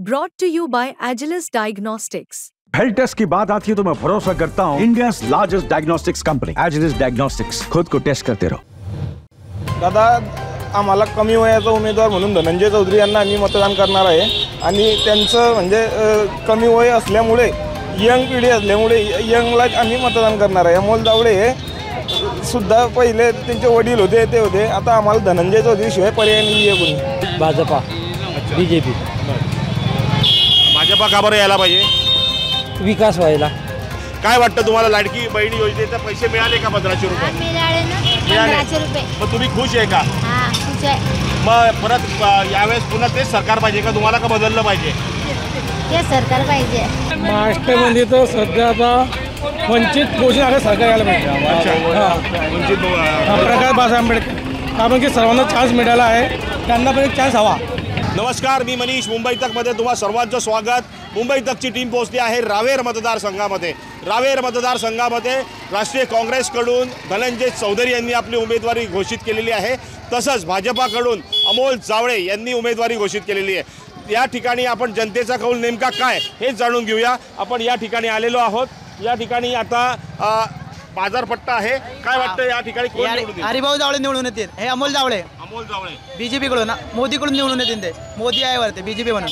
Brought to you by Agilus Diagnostics. Health test की बात आती है तो मैं भरोसा करता हूँ India largest diagnostics company Agilus diagnostics खुद को टेस्ट करते रहो दादा आम्हाला कमी वयाचा उमेदवार म्हणून धनंजय चौधरी यांना आम्ही मतदान करणार आहे. आणि त्यांचं म्हणजे कमी वय असल्यामुळे यंग पिढी असल्यामुळे यंगला आम्ही मतदान करणार आहे. अमोल दावडे हे सुद्धा पहिले त्यांचे वडील होते ते होते. आता आम्हाला धनंजय चौधरी शिवाय पर्याय नाही आहे कोणी. Bhajpa B J P Bhajpa का बरं यायला पाहिजे? विकास व्हायला. काय वाटतं तुम्हाला लाडकी बहिणी योजनेचे पैसे मिळाले का पंधराशे रुपये? मिळाले ना मिळाले. पंधराशे रुपये. मग तुम्ही खुश आहे का? हा खुश आहे. मग परत अ, यावेळेस पुन्हा तेच सरकार पाहिजे का? तुम्हाला का बदललं पाहिजे? हे सरकार पाहिजे. महाराष्ट्रामध्ये तर सध्या आता वंचित घोषणा आलं सरकार यायला पाहिजे. वंचित बहु- हा, अ, प्रकाश बाबा आंबेडकर. कारण की सर्वांना चान्स मिळाला आहे. त्यांना पण एक चान्स हवा. नमस्कार मी मनीष. मुंबई तकमध्ये तुम्हा सर्वांचं स्वागत. मुंबई तकची टीम पोहोचली आहे रावेर मतदारसंघामध्ये रावेर मतदारसंघामध्ये राष्ट्रीय काँग्रेसकडून धनंजय चौधरी यांनी आपली उमेदवारी घोषित केलेली आहे. तसंच भाजपाकडून अमोल जावळे यांनी उमेदवारी घोषित केलेली आहे. या ठिकाणी आपण जनतेचा कौल नेमका काय हेच जाणून घेऊया. आपण या ठिकाणी आलेलो आहोत. या ठिकाणी आता बाजारपट्टा आहे. काय वाटतं या ठिकाणी कोण निवडून येईल? हरिभाऊ जावळे निवडून येतील. हे अमोल जावळे. अमोल जावळे. बीजेपी कडून मोदीकडून निवडून येतील ते. मोदी आहे वरती बीजेपी म्हणून.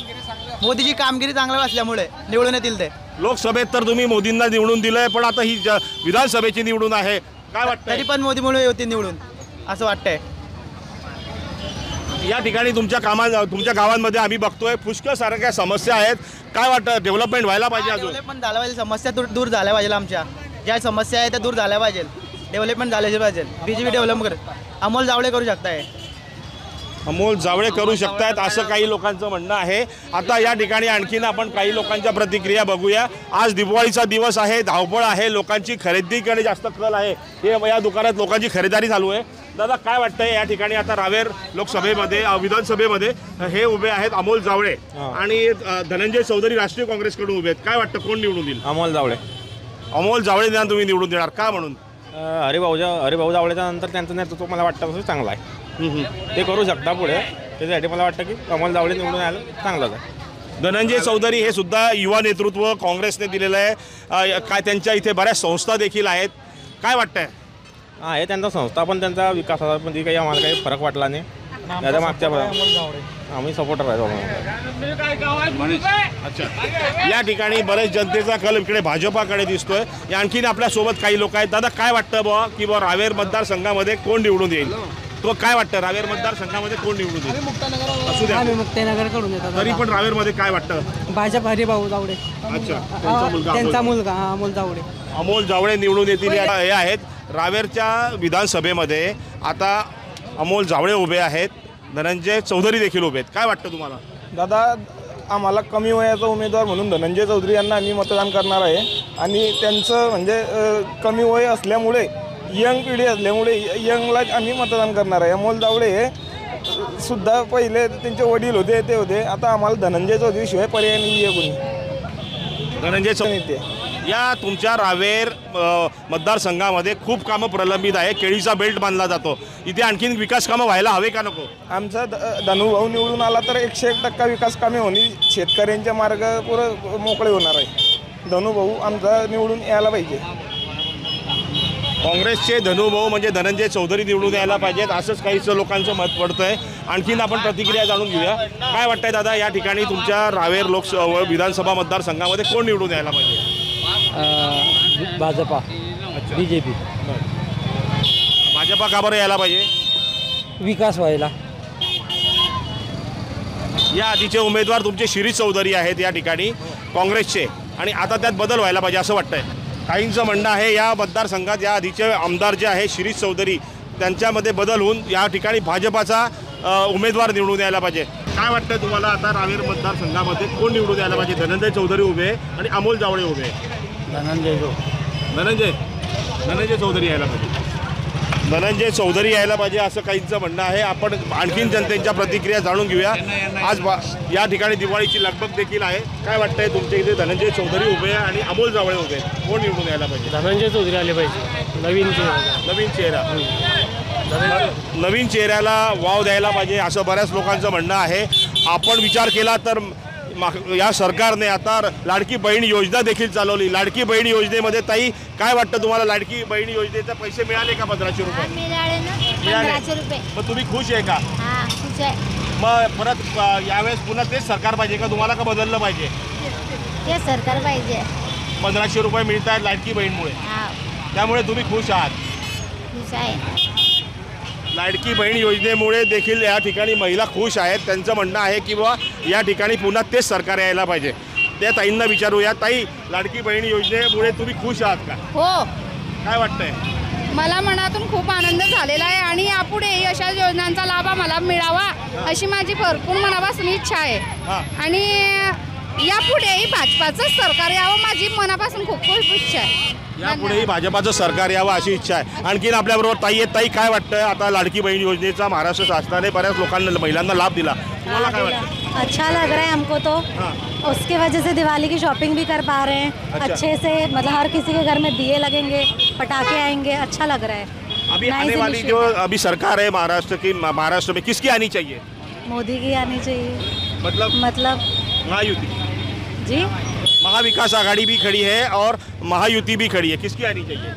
मोदीची कामगिरी चांगल्या असल्यामुळे निवडून येतील ते. लोकसभेत तर तुम्ही मोदींना निवडून दिलंय पण आता ही ज- विधानसभेची निवडून आहे काय वाटतं तरी पण मोदीमुळे येतील निवडून असं वाटतंय. या ठिकाणी तुमच्या कामा तुमच्या गावांमध्ये आम्ही बघतोय पुष्कळ सारख्या समस्या आहेत. काय वाटतं डेव्हलपमेंट व्हायला पाहिजे अजून? डेव्हलपमेंट झालं पाहिजे समस्या दूर दूर झाल्या पाहिजे आमच्या. ज्या समस्या आहेत त्या दूर झाल्या पाहिजे. डेव्हलपमेंट झाल्याची पाहिजे. बीजेपी डेव्हलप कर. अमोल जावळे करू शकताय. अमोल जावळे करू शकतायत असं काही लोकांचं म्हणणं आहे. आता या ठिकाणी आणखीन आपण काही लोकांच्या प्रतिक्रिया बघूया. आज दिवाळीचा दिवस आहे धावपळ आहे लोकांची खरेदीकडे जास्त कल आहे. हे या दुकानात लोकांची खरेदारी चालू आहे. दादा काय वाटतंय या ठिकाणी आता रावेर लोकसभेमध्ये विधानसभेमध्ये हे उभे आहेत अमोल जावळे आणि धनंजय चौधरी राष्ट्रीय काँग्रेसकडून उभे आहेत. काय वाटतं कोण निवडून येईल? अमोल जावळे. अमोल जावळे यांना तुम्ही निवडून देणार का म्हणून? अं, हरिभाऊच्या हरिभाऊ जावळेच्या नंतर त्यांचं नेतृत्व मला वाटतं तसं चांगलं आहे. ते करू शकता पुढे. त्याच्यासाठी मला वाटतं की अमोल जावळे निवडून यायला चांगलंच आहे. धनंजय चौधरी हे सुद्धा युवा नेतृत्व काँग्रेसने दिलेलं आहे. काय त्यांच्या इथे बऱ्याच संस्था देखील आहेत. काय वाटतंय? हा आहे त्यांचा संस्था पण त्यांचा विकासामध्ये काही आम्हाला काही फरक वाटला नाही. त्याच्या मागच्या आम्ही सपोर्टर आहे या ठिकाणी बरेच जनतेचा कल इकडे भाजपाकडे दिसतोय. या आणखीन आपल्यासोबत काही लोक आहेत. दादा काय वाटतं बुवा की बुवा रावेर मतदारसंघामध्ये कोण निवडून येईल? तो काय वाटतं? रावेर मतदारसंघामध्ये कोण निवडून येईल? असू द्या. मुक्तनगरकडून येतात तरी पण रावेरमध्ये काय वाटतं? भाजप हरिभाऊ जावडे. अच्छा. त्यांचा मुलगा त्यांचा अमोल. मुलगा हा अमोल जावडे. अमोल जावळे निवडून येतील या- हे आहेत. रावेरच्या विधानसभेमध्ये आता अमोल जावळे उभे आहेत. धनंजय चौधरी देखील उभे आहेत. काय वाटतं तुम्हाला? दादा आम्हाला कमी वयाचा उमेदवार म्हणून धनंजय चौधरी यांना आम्ही मतदान करणार आहे. आणि त्यांचं म्हणजे अ, कमी वय असल्यामुळे यंग पिढी असल्यामुळे यंगला आम्ही मतदान करणार आहे. अमोल दावडे हे सुद्धा पहिले त्यांचे वडील होते ते होते. आता आम्हाला धनंजय चौधरी शिवाय पर्याय नाही आहे कोणी. धनंजय चौ नेते. या तुमच्या रावेर मतदारसंघामध्ये खूप कामं प्रलंबित आहे. केळीचा बेल्ट बांधला जातो. इथे आणखीन विकास कामं व्हायला हवे का नको? आमचा धनुभाऊ निवडून आला तर एकशे एक टक्का विकास कामे होणी शेतकऱ्यांचे मार्ग पुरं मोकळे होणार आहे. धनुभाऊ आमचा निवडून यायला पाहिजे. काँग्रेसचे धनुभाऊ म्हणजे धनंजय चौधरी निवडून यायला पाहिजेत असंच काहीच लोकांचं मत पडतंय. आणखीन आपण प्रतिक्रिया जाणून घेऊया. काय वाटतंय दादा या ठिकाणी तुमच्या रावेर लोकसभा विधानसभा मतदारसंघामध्ये कोण निवडून यायला पाहिजे? Bhajpa B J P Bhajpa का बरं यायला पाहिजे? विकास व्हायला. या आधीचे उमेदवार तुमचे शिरीष चौधरी आहेत या ठिकाणी काँग्रेसचे. आणि आता त्यात बदल व्हायला पाहिजे असं वाटतंय. काहींचं म्हणणं आहे या मतदारसंघात या आधीचे आमदार जे आहे शिरीष चौधरी त्यांच्यामध्ये बदल होऊन या ठिकाणी भाजपाचा उमेदवार निवडून यायला पाहिजे. काय वाटतंय तुम्हाला आता रावेर मतदारसंघामध्ये? कोण निवडून यायला पाहिजे? धनंजय चौधरी उभे आणि अमोल जावळे उभे धनंजय धनंजय? धनंजय चौधरी यायला पाहिजे. धनंजय चौधरी यायला पाहिजे असं काहींचं म्हणणं आहे. आपण आणखीन जनतेच्या प्रतिक्रिया जाणून घेऊया. आज बा- या ठिकाणी दिवाळीची लगबग देखील आहे. काय वाटतंय तुमच्या इथे धनंजय चौधरी उभे आहे आणि अमोल जावळे उभे आहेत? कोण निवडून यायला पाहिजे? धनंजय चौधरी आले पाहिजे. नवीन नवीन चेहरा. नवीन चेहऱ्याला वाव द्यायला पाहिजे असं बऱ्याच लोकांचं म्हणणं आहे. आपण विचार केला तर या सरकारने आता लाडकी बहीण योजना देखील चालवली. लाडकी बहीण योजनेमध्ये ताई काय वाटतं तुम्हाला? लाडकी बहीण योजनेचे पैसे मिळाले का पंधराशे रुपये? मिळाले मग तुम्ही खुश आहे का? हा मग परत यावेळेस पुन्हा तेच सरकार पाहिजे का? तुम्हाला का बदललं पाहिजे? ते सरकार पाहिजे. पंधराशे रुपये मिळत आहेत लाडकी बहीणमुळे. त्यामुळे तुम्ही खुश आहात. लाडकी बहीण योजनेमुळे देखील या ठिकाणी महिला खुश आहेत. त्यांचं म्हणणं आहे की बाबा या ठिकाणी पुन्हा तेच सरकार यायला पाहिजे. त्या ताईंना विचारूया. ताई लाडकी बहीण योजनेमुळे तुम्ही खुश आहात का? हो. काय वाटतंय? मला मनातून खूप आनंद झालेला आहे आणि यापुढेही अशा योजनांचा लाभ आम्हाला मिळावा अशी माझी भरपूर मनापासून इच्छा आहे. आणि यापुढेही भाजपाचंच सरकार यावं माझी मनापासून खूप खूप इच्छा आहे. यापुढेही भाजपाचं सरकार यावं अशी इच्छा आहे. आणखीन आपल्याबरोबर ताई आहेत. ताई काय वाटतं आता लाडकी बहीण योजनेचा महाराष्ट्र शासनाने बऱ्याच लोकांना महिलांना लाभ दिला. तुम्हाला काय वाटतं अच्छा लग रहा है हमको तो। हाँ। उसके वजह से दिवाली की शॉपिंग भी कर पा रहे हैं। अच्छा। अच्छे से मतलब हर किसी के घर में दिए लगेंगे पटाखे आएँगे अच्छा लग रहा है। अभी आने वाली जो अभी सरकार है महाराष्ट्र की महाराष्ट्र में किसकी आनी चाहिए? मोदी की आनी चाहिए। मतलब? मतलब? महायुति। जी? महाविकास आघाड़ी भी खड़ी है और महायुति भी खड़ी है। किसकी आनी चाहिए?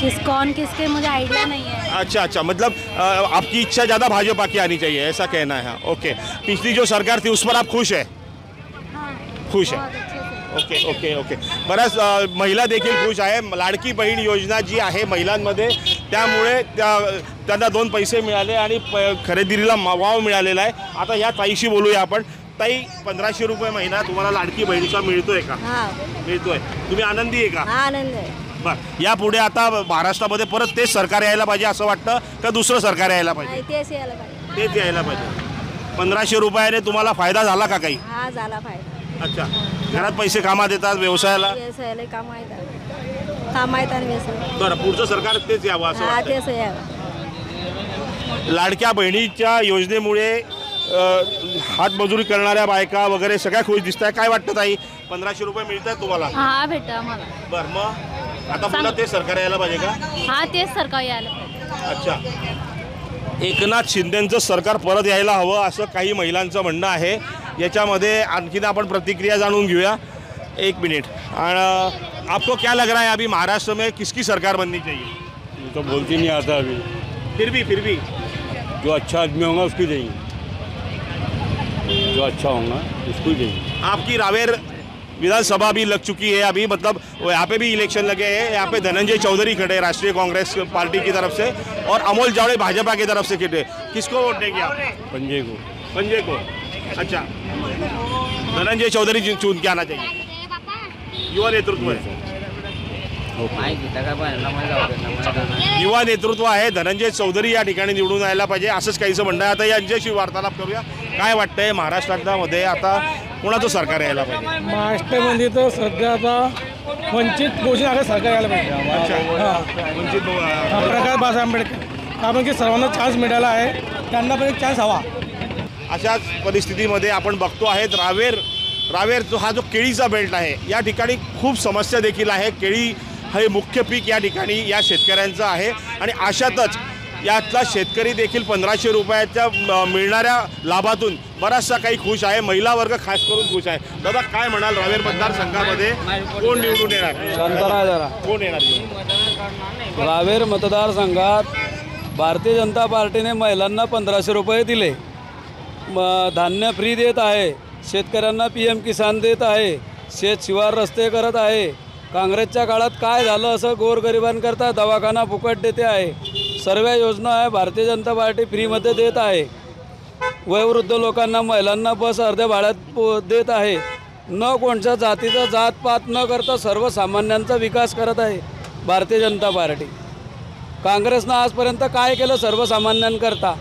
किस कौन किसके मुझे आइडिया नहीं है। अच्छा अच्छा मतलब आपकी इच्छा ज़्यादा भाजपा की आनी चाहिए ऐसा कहना है ओके। पिछली जो सरकार थी उस पर आप खुश है? खुश है? Okay okay okay. बऱ्याच महिला देखील खुश आहे लाडकी बहीण योजना जी आहे महिलांमध्ये त्यामुळे त्या त्यांना दोन पैसे मिळाले आणि प खरेदीला वाव मिळालेला आहे. आता या ताईशी बोलूया आपण. ताई पंधराशे रुपये महिना तुम्हाला लाडकी बहिणीचा मिळतोय का? हाँ. मिळतोय. तुम्ही आनंदी आहे का? आनंद है बरं यापुढे आता महाराष्ट्रामध्ये परत तेच सरकार यायला पाहिजे असं वाटतं का दुसरं सरकार यायला पाहिजे? तेच यायला पाहिजे. तेच यायला पाहिजे. पंधराशे रुपयाने तुम्हाला फायदा झाला का काही? हा झाला पाहिजे अच्छा. घरात पैसे कामात येतात व्यवसायाला? व्यवसायाला काम आहेत. काम आहेत आणि व्यवसाय. बरं पुढचं सरकार तेच यावं असं हा वाटतं तेच यावं. लाडक्या बहिणीच्या योजनेमुळे अ, हातमजुरी करणाऱ्या बायका वगैरे सगळ्या खुश दिसत आहे काय वाटतं ताई? पंधराशे रुपये मिळत आहेत तुम्हाला? हा भेटतं आम्हाला. बरं मग? आता पुन्हा तेच सरकार यायला पाहिजे का? हा तेच सरकार यायला पाहिजे. अच्छा. एकनाथ शिंदेचं सरकार परत यायला हवं असं काही महिलांचं म्हणणं आहे. याच्यामध्ये आणखीन आपण प्रतिक्रिया जाणून घेऊया. एक मिनिट. आणि आपको क्या लग रहा है अभी महाराष्ट्र में किसकी सरकार बननी चाहिए? तो बोलती नहीं आता अभी। फिर भी फिर भी. जो अच्छा आदमी होगा उसको देंगे। जो अच्छा होगा उसको ही देंगे। आपकी रावेर विधानसभा भी लग चुकी है अभी मतलब यहाँ पे भी इलेक्शन लगे हैं। यहाँ पे धनंजय चौधरी खड़े हैं राष्ट्रीय कांग्रेस पार्टी की तरफ़ से और अमोल जावड़े भाजपा की तरफ़ से खड़े किसको वोट देंगे आप? पंजे को। पंजे को। अच्छा। धनंजय चौधरी चुन के आना चाहिए। युवा नेतृत्व है। युवा नेतृत्व आहे। धनंजय चौधरी या ठिकाणी निवडून यायला पाहिजे असंच काहीचं म्हणणं आहे. आता यांच्याशी वार्तालाप करूया. काय वाटतंय महाराष्ट्रामध्ये आता कोणाचं सरकार यायला पाहिजे? महाराष्ट्रामध्ये तर सध्या आता वंचित बहुजन आघाडी सरकार यायला पाहिजे. हां. वंचित बहु- हा, प्रकाश बाळासाहेब आंबेडकर. कारण की सर्वांना चान्स मिळाला आहे. त्यांना पण एक चान्स हवा. अशाच परिस्थितीमध्ये आपण बघतो आहेत रावेर. रावेर जो हा जो केळीचा बेल्ट आहे या ठिकाणी खूप समस्या देखील आहे. केळी हे मुख्य पीक या ठिकाणी या शेतकऱ्यांचं आहे. आणि अशातच यातला शेतकरी देखील पंधराशे रुपयाच्या मिळणाऱ्या लाभातून बराचसा काही खुश आहे. महिला वर्ग खास करून खुश आहे. दादा काय म्हणाल रावेर मतदारसंघामध्ये? कोण निवडून येणार? शांतरा जरा. कोण येणार? रावेर मतदारसंघात भारतीय जनता पार्टीने महिलांना पंधराशे रुपये दिले. म धान्य फ्री देत आहे. शेतकऱ्यांना पी एम किसान देत आहे. शेत शिवार रस्ते करत आहे. काँग्रेसच्या काळात काय झालं असं गोरगरिबांकरता दवाखाना फुकट देते आहे. सर्व योजना आहे. भारतीय जनता पार्टी फ्रीमध्ये देत आहे. वयोवृद्ध लोकांना महिलांना बस अर्ध्या भाड्यात पो देत आहे. न कोणत्या जातीचा जातपात न करता सर्वसामान्यांचा विकास करत आहे भारतीय जनता पार्टी. काँग्रेसनं आजपर्यंत काय केलं सर्वसामान्यांकरता?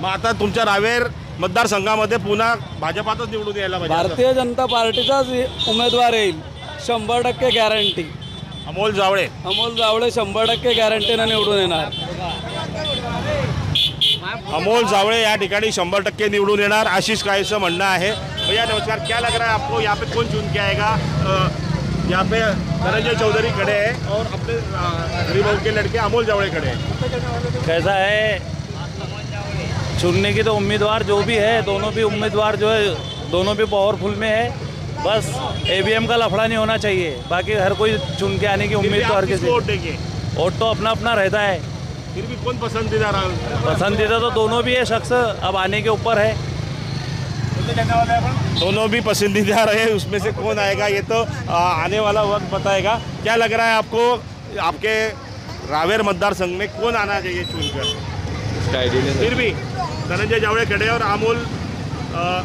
मग आता तुमच्या रावेर मतदारसंघामध्ये पुन्हा भाजपातच निवडून यायला पाहिजे. भारतीय जनता पार्टीचाच उमेदवार येईल. शंभर टक्के गॅरंटी अमोल जावळे. अमोल जावळे शंभर टक्के गॅरंटीनं निवडून येणार. अमोल जावड़े या ठिकाणी शंभर टक्के निवडून येणार. आशीष कायचं म्हणणं आहे. भैया नमस्कार. क्या लग रहा है आपको यहाँ पे कौन चुन के आएगा? यहाँ पे धनंजय चौधरी खड़े हैं और अपने अ, के लड़के अमोल जावड़े खड़े हैं। कैसा है? चुनने की तो उम्मीदवार जो भी है दोनों भी उम्मीदवार जो है दोनों भी पावरफुल में है। बस एवीएम का लफड़ा नहीं होना चाहिए। बाकी हर कोई चुन के आने की उम्मीद तो हर किसी वोट तो अपना अपना रहता है। फिर भी कौन पसंदीदा रहा? पसंदीदा तो दोनों भी है शख्स अब आने के ऊपर है। दोनों भी पसंदीदा रहे उसमें से कौन आएगा ये तो आने वाला वक्त बताएगा। क्या लग रहा है आपको आपके रावेर मतदार संघ में कौन आना चाहिए चुनकर? फिर भी धनंजय जावड़े खड़े और अमोल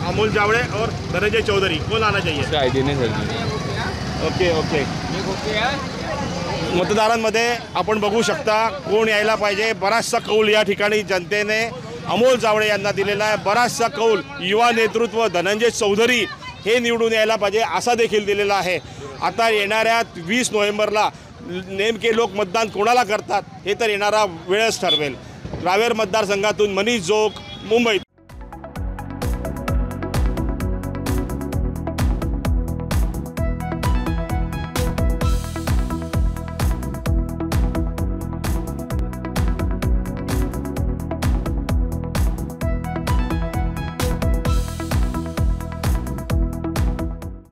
अमोल जावड़े और धनंजय चौधरी कौन आना चाहिए? आयडिया नाही सर ओके ओके। मतदारांमध्ये आपण बघू शकता कोण यायला पाहिजे. बराचसा कौल या ठिकाणी जनतेने अमोल जावळे यांना दिलेला आहे. बराचसा कौल युवा नेतृत्व धनंजय चौधरी हे निवडून यायला पाहिजे असा देखील दिलेला आहे. आता येणाऱ्या वीस नोव्हेंबरला नेमके लोक मतदान कोणाला करतात हे तर येणारा वेळच ठरवेल. रावेर मतदारसंघातून मनीष जोग मुंबई